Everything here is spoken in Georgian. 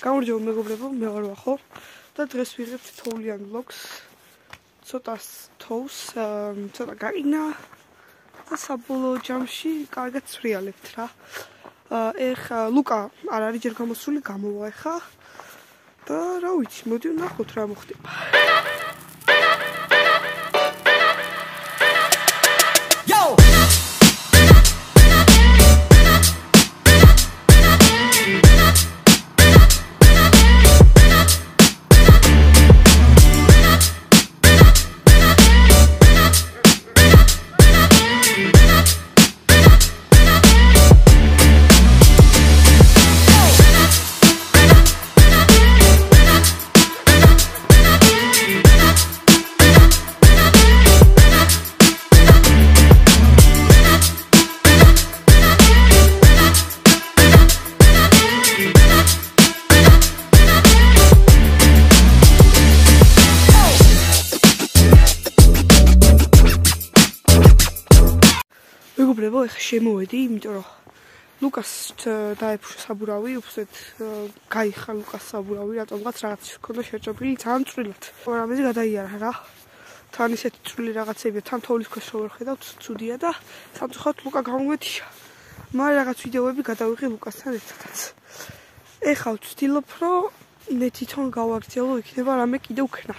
გამარჯობა მეგობრებო, მე ვარ ვახო და დღეს ვიღებთ თოვლიან ვლოგს. ცოტა თოვს, ცოტა გაინა და საბოლოო ჯამში კარგად ცვრიალებთ რა. ეხა ლუკა არ არის ჯერ გამოსული, გამოვა ეხა. და რა ვიცი, მოდი ვნახოთ რა მოხდება. მეგობრებო, ეხა შემოვედი, იმიტომ რომ ლუკას დაეფშა საბურავი, უბრალოდ გაიხა ლუკას საბურავი, რატომღაც რაღაც ჰქონდა შეჭობილი ძალიან წვრილად. რამეზე გადაიარა რა. თან ისეთი წვრილი რაღაცებია, თან თოვლის ქვეშ რო ვერ ხედავთ, ცუდია და სამწუხაროდ ლუკა გამგვეთიშა. მაგრამ რაღაც ვიდეოები გადავიღე ლუკასთან ერთადაც. ეხა ვცდილობ, რომ მე თვითონ გავაგრძელო, იქნება რამე კიდე უკნა.